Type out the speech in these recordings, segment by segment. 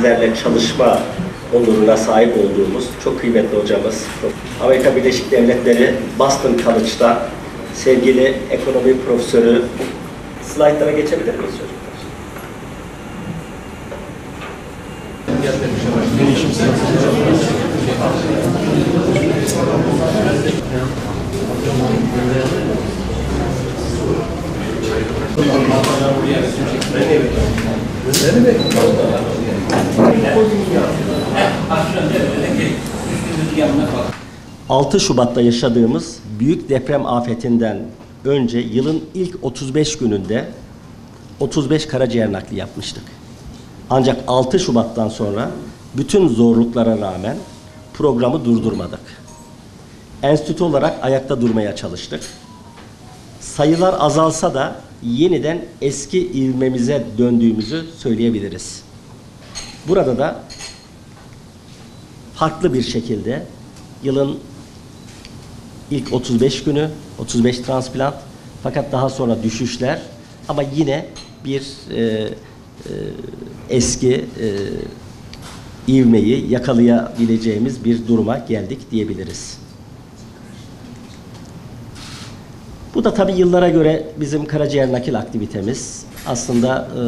Bizlerle çalışma onuruna sahip olduğumuz çok kıymetli hocamız. Amerika Birleşik Devletleri Boston College'da sevgili ekonomi profesörü slaytlara geçebilir miyiz çocuklar? ...6 Şubat'ta yaşadığımız büyük deprem afetinden önce yılın ilk 35 gününde 35 karaciğer nakli yapmıştık. Ancak 6 Şubat'tan sonra bütün zorluklara rağmen programı durdurmadık. Enstitü olarak ayakta durmaya çalıştık. Sayılar azalsa da yeniden eski ivmemize döndüğümüzü söyleyebiliriz. Burada da farklı bir şekilde yılın ilk 35 günü, 35 transplant fakat daha sonra düşüşler ama yine bir e, e, eski e, ivmeyi yakalayabileceğimiz bir duruma geldik diyebiliriz. Bu da tabii yıllara göre bizim karaciğer nakil aktivitemiz aslında e,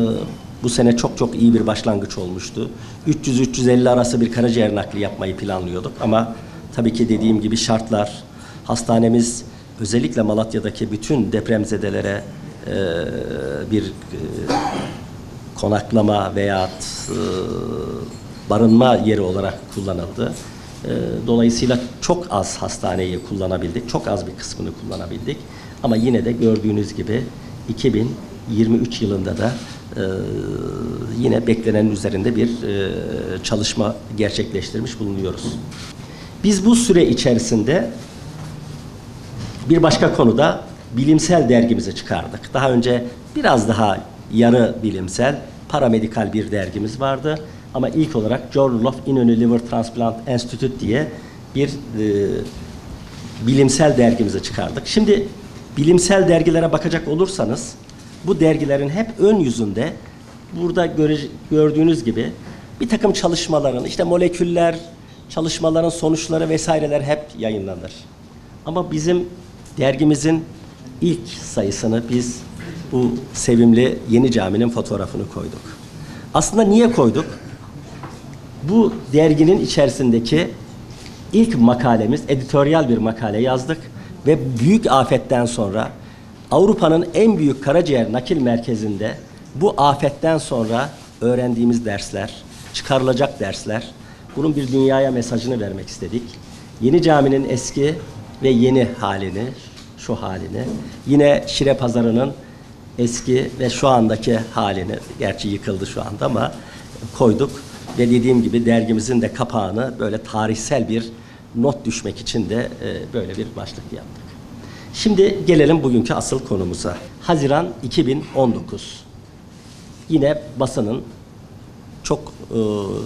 bu sene çok çok iyi bir başlangıç olmuştu. 300-350 arası bir karaciğer nakli yapmayı planlıyorduk ama tabii ki dediğim gibi şartlar, hastanemiz özellikle Malatya'daki bütün depremzedelere e, bir e, konaklama veya e, barınma yeri olarak kullanıldı. E, dolayısıyla çok az hastaneyi kullanabildik, çok az bir kısmını kullanabildik. Ama yine de gördüğünüz gibi 2023 yılında da e, yine beklenenin üzerinde bir e, çalışma gerçekleştirmiş bulunuyoruz. Biz bu süre içerisinde bir başka konuda bilimsel dergimizi çıkardık. Daha önce biraz daha yarı bilimsel, paramedikal bir dergimiz vardı. Ama ilk olarak Journal of Inner Liver Transplant Institute diye bir e, bilimsel dergimizi çıkardık. Şimdi bilimsel dergilere bakacak olursanız bu dergilerin hep ön yüzünde burada göre- gördüğünüz gibi bir takım çalışmaların işte moleküller, çalışmaların sonuçları vesaireler hep yayınlanır. Ama bizim dergimizin ilk sayısını biz bu sevimli yeni caminin fotoğrafını koyduk. Aslında niye koyduk? Bu derginin içerisindeki ilk makalemiz, editoryal bir makale yazdık ve büyük afetten sonra Avrupa'nın en büyük karaciğer nakil merkezinde bu afetten sonra öğrendiğimiz dersler, çıkarılacak dersler, bunun bir dünyaya mesajını vermek istedik. Yeni caminin eski ve yeni halini, şu halini, yine Şire Pazarı'nın eski ve şu andaki halini, gerçi yıkıldı şu anda ama koyduk ve dediğim gibi dergimizin de kapağını böyle tarihsel bir not düşmek için de e, böyle bir başlık yaptık. Şimdi gelelim bugünkü asıl konumuza. Haziran 2019. Yine basının çok e,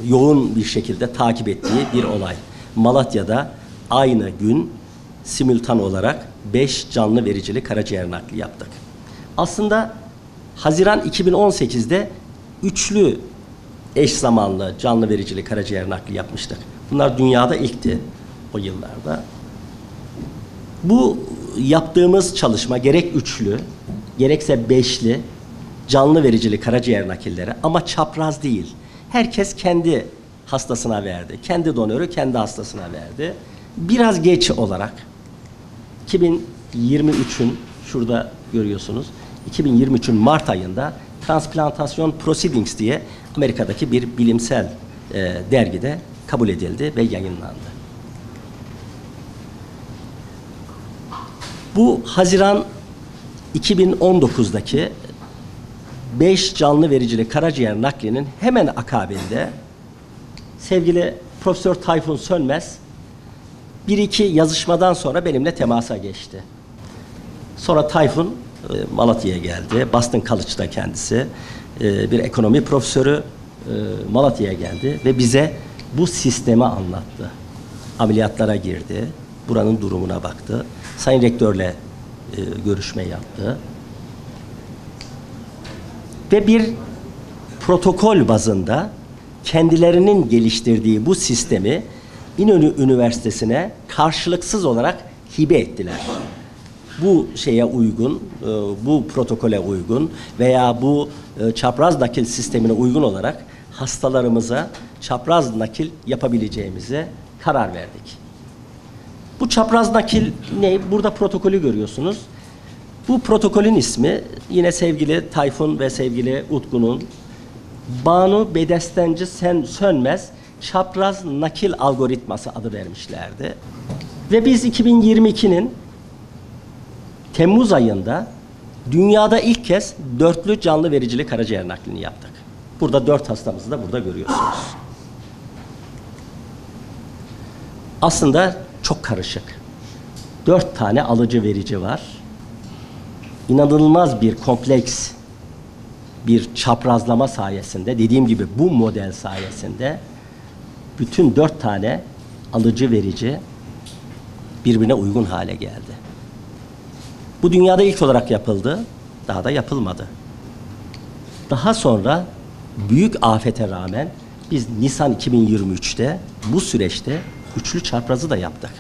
yoğun bir şekilde takip ettiği bir olay. Malatya'da aynı gün simültan olarak 5 canlı vericili karaciğer nakli yaptık. Aslında Haziran 2018'de üçlü eş zamanlı canlı vericili karaciğer nakli yapmıştık. Bunlar dünyada ilkti o yıllarda. Bu yaptığımız çalışma gerek üçlü, gerekse beşli canlı vericili karaciğer nakilleri ama çapraz değil. Herkes kendi hastasına verdi. Kendi donörü kendi hastasına verdi. Biraz geç olarak 2023'ün şurada görüyorsunuz. 2023'ün Mart ayında Transplantasyon Proceedings diye Amerika'daki bir bilimsel e, dergide kabul edildi ve yayınlandı. Bu Haziran 2019'daki 5 canlı vericili karaciğer naklinin hemen akabinde sevgili Profesör Tayfun Sönmez bir iki yazışmadan sonra benimle temasa geçti. Sonra Tayfun e, Malatya'ya geldi. Boston College'da kendisi. e, Bir ekonomi profesörü e, Malatya'ya geldi ve bize bu sistemi anlattı. Ameliyatlara girdi. Buranın durumuna baktı. Sayın Rektörle e, görüşme yaptı. Ve bir protokol bazında kendilerinin geliştirdiği bu sistemi İnönü Üniversitesi'ne karşılıksız olarak hibe ettiler. Bu şeye uygun, e, bu protokole uygun veya bu e, çapraz nakil sistemine uygun olarak hastalarımıza çapraz nakil yapabileceğimize karar verdik. Bu çapraz nakil ne? Burada protokolü görüyorsunuz. Bu protokolün ismi yine sevgili Tayfun ve sevgili Utku'nun Banu Bedestenci Sen Sönmez çapraz nakil algoritması adı vermişlerdi. Ve biz 2022'nin Temmuz ayında dünyada ilk kez dörtlü canlı vericili karaciğer naklini yaptık. Burada dört hastamızı da burada görüyorsunuz. Aslında çok karışık. Dört tane alıcı verici var. İnanılmaz bir kompleks bir çaprazlama sayesinde, dediğim gibi bu model sayesinde bütün dört tane alıcı verici birbirine uygun hale geldi. Bu dünyada ilk olarak yapıldı, daha da yapılmadı. Daha sonra büyük afete rağmen biz Nisan 2023'te bu süreçte üçlü çaprazı da yaptık.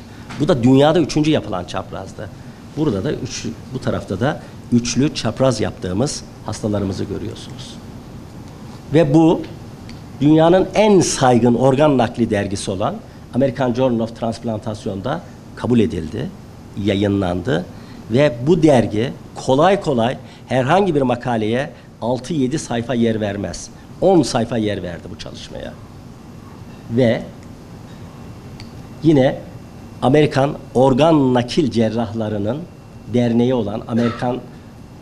Bu da dünyada üçüncü yapılan çaprazdı. Burada da üç, bu tarafta da üçlü çapraz yaptığımız hastalarımızı görüyorsunuz. Ve bu dünyanın en saygın organ nakli dergisi olan American Journal of Transplantation'da kabul edildi, yayınlandı ve bu dergi kolay kolay herhangi bir makaleye 6-7 sayfa yer vermez. 10 sayfa yer verdi bu çalışmaya. Ve yine Amerikan Organ Nakil Cerrahlarının derneği olan Amerikan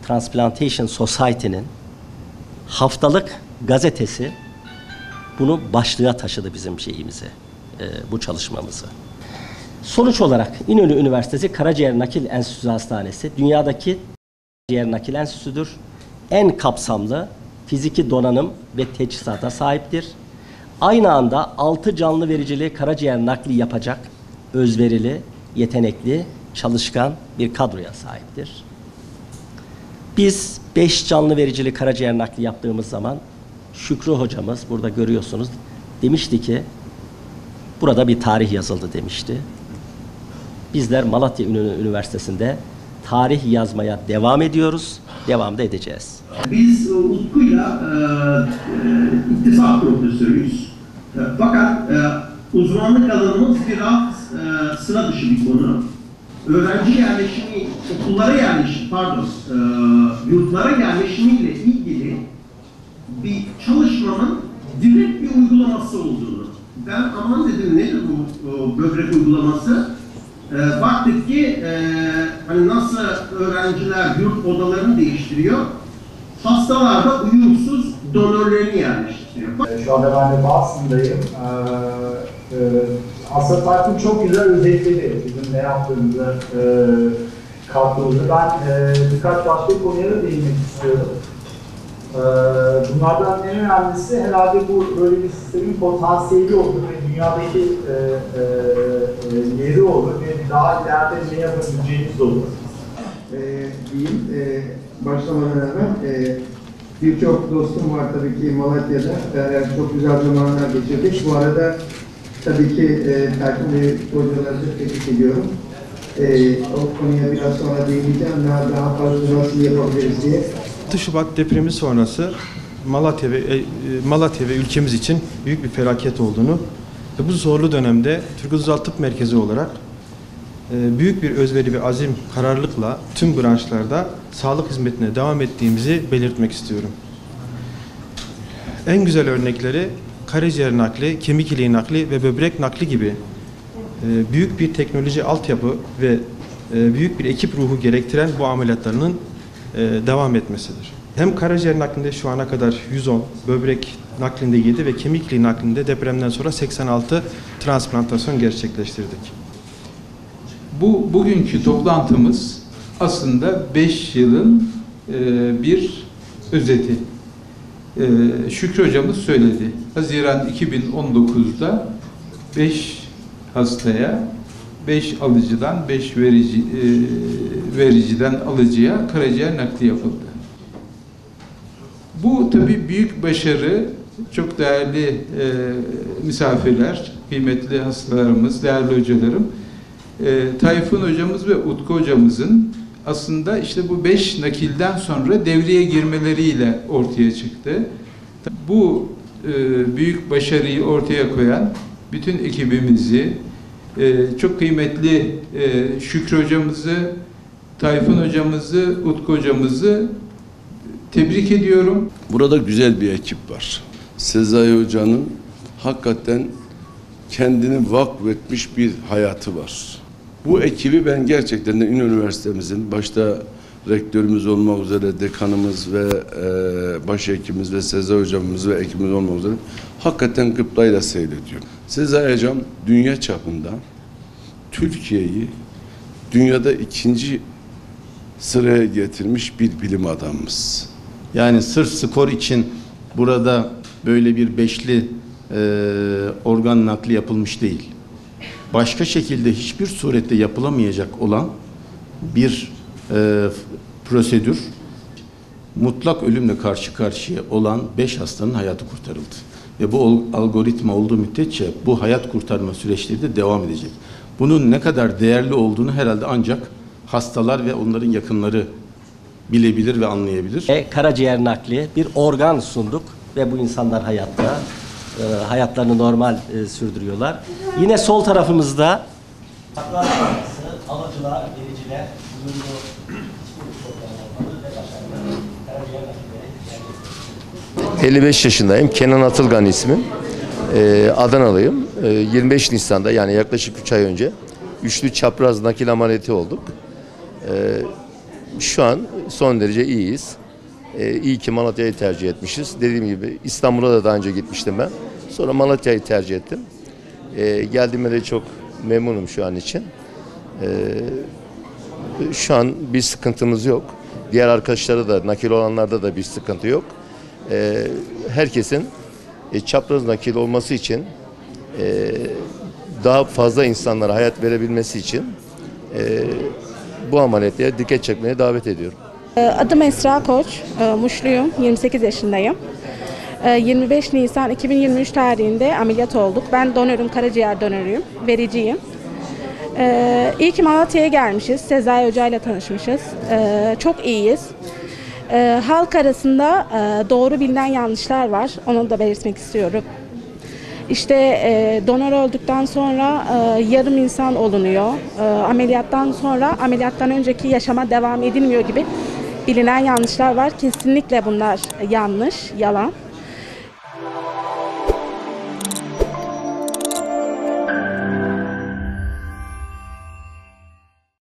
Transplantation Society'nin haftalık gazetesi bunu başlığa taşıdı bizim şeyimizi, e, bu çalışmamızı. Sonuç olarak İnönü Üniversitesi Karaciğer Nakil Enstitüsü Hastanesi dünyadaki karaciğer nakil enstitüsüdür. En kapsamlı fiziki donanım ve teçhizata sahiptir. Aynı anda 6 canlı vericili karaciğer nakli yapacak özverili, yetenekli, çalışkan bir kadroya sahiptir. Biz 5 canlı vericili karaciğer nakli yaptığımız zaman Şükrü hocamız burada görüyorsunuz demişti ki burada bir tarih yazıldı demişti. Bizler Malatya Üniversitesi'nde tarih yazmaya devam ediyoruz, devam da edeceğiz. Biz Utku'yla e, e, iktisat profesörüyüz. E, fakat e, uzmanlık alanımız biraz e, sıra dışı bir konu. Öğrenci yerleşimi, okullara yerleşim, pardon, e, yurtlara yerleşimiyle ilgili bir çalışmanın direkt bir uygulaması olduğunu. Ben aman dedim nedir bu e, böbrek uygulaması? E, baktık ki e, hani nasıl öğrenciler yurt odalarını değiştiriyor, hastalar da uyumsuz donörlerini yerleştiriyor. Şu anda ben de Boston'dayım. Ee, e, aslında Tayfun çok güzel özetledi bizim ne yaptığımızı, e, kalktığımızı. Ben e, birkaç başka konuya da değinmek istiyorum. Ee, bunlardan en önemlisi herhalde bu böyle bir sistemin potansiyeli ve dünyadaki e, e, e, yeri olur ve daha ileride ne yapabileceğimiz olur. e, diyeyim. E, başlamadan evvel e, birçok dostum var tabii ki Malatya'da. E, çok güzel zamanlar geçirdik. Bu arada tabii ki e, Tayfun Bey hocaları çok tebrik ediyorum. E, o konuya biraz sonra değineceğim. Daha, daha fazla nasıl yapabiliriz diye. 6 Şubat depremi sonrası Malatya ve e, Malatya ve ülkemiz için büyük bir felaket olduğunu bu zorlu dönemde Özal Tıp Merkezi olarak e, büyük bir özveri ve azim, kararlılıkla tüm branşlarda sağlık hizmetine devam ettiğimizi belirtmek istiyorum. En güzel örnekleri karaciğer nakli, kemik iliği nakli ve böbrek nakli gibi e, büyük bir teknoloji altyapı ve e, büyük bir ekip ruhu gerektiren bu ameliyatlarının devam etmesidir. Hem karaciğer naklinde şu ana kadar 110, böbrek naklinde 7 ve kemik iliği naklinde depremden sonra 86 transplantasyon gerçekleştirdik. Bu bugünkü toplantımız aslında 5 yılın e, bir özeti. E, Şükrü hocamız söyledi. Haziran 2019'da 5 hastaya 5 alıcıdan 5 verici e, vericiden alıcıya karaciğer nakli yapıldı. Bu tabii büyük başarı çok değerli e, misafirler, kıymetli hastalarımız, değerli hocalarım. E, Tayfun hocamız ve Utku hocamızın aslında işte bu beş nakilden sonra devreye girmeleriyle ortaya çıktı. Bu e, büyük başarıyı ortaya koyan bütün ekibimizi, e, çok kıymetli e, Şükrü hocamızı, Tayfun hocamızı, Utku hocamızı tebrik ediyorum. Burada güzel bir ekip var. Sezai Hoca'nın hakikaten kendini vakfetmiş bir hayatı var. Bu ekibi ben gerçekten de Üniversitemizin başta rektörümüz olmak üzere dekanımız ve e, başhekimimiz ve Sezai Hocamız ve ekibimiz olmak üzere hakikaten gıptayla seyrediyorum. Sezai Hocam dünya çapında Türkiye'yi dünyada ikinci sıraya getirmiş bir bilim adamımız. Yani sırf skor için burada böyle bir beşli e, organ nakli yapılmış değil. Başka şekilde hiçbir surette yapılamayacak olan bir e, prosedür mutlak ölümle karşı karşıya olan beş hastanın hayatı kurtarıldı. Ve bu algoritma olduğu müddetçe bu hayat kurtarma süreçleri de devam edecek. Bunun ne kadar değerli olduğunu herhalde ancak hastalar ve onların yakınları bilebilir ve anlayabilir. E, karaciğer nakli bir organ sunduk ve bu insanlar hayatta. e, hayatlarını normal e, sürdürüyorlar. Yine sol tarafımızda alıcılar, vericiler, bulunduğu 55 yaşındayım. Kenan Atılgan ismim. Ee, Adanalıyım. Ee, 25 Nisan'da yani yaklaşık 3 ay önce üçlü çapraz nakil ameliyatı olduk. Ee, şu an son derece iyiyiz. Ee, iyi ki Malatya'yı tercih etmişiz. Dediğim gibi İstanbul'a da daha önce gitmiştim ben. Sonra Malatya'yı tercih ettim. Ee, geldiğime de çok memnunum şu an için. Ee, şu an bir sıkıntımız yok. Diğer arkadaşları da nakil olanlarda da bir sıkıntı yok. Ee, herkesin e, çapraz nakil olması için e, daha fazla insanlara hayat verebilmesi için e, bu ameliyatlara dikkat çekmeye davet ediyorum. Ee, Adım Esra Koç, Ee, Muşluyum, 28 yaşındayım. Ee, 25 Nisan 2023 tarihinde ameliyat olduk. Ben donörüm, karaciğer donörüyüm, vericiyim. Ee, İyi ki Malatya'ya gelmişiz, Sezai Hoca ile tanışmışız. Ee, Çok iyiyiz. Ee, Halk arasında e, doğru bilinen yanlışlar var, onu da belirtmek istiyorum. İşte e, donör olduktan sonra e, yarım insan olunuyor. E, ameliyattan sonra ameliyattan önceki yaşama devam edilmiyor gibi bilinen yanlışlar var. Kesinlikle bunlar yanlış, yalan.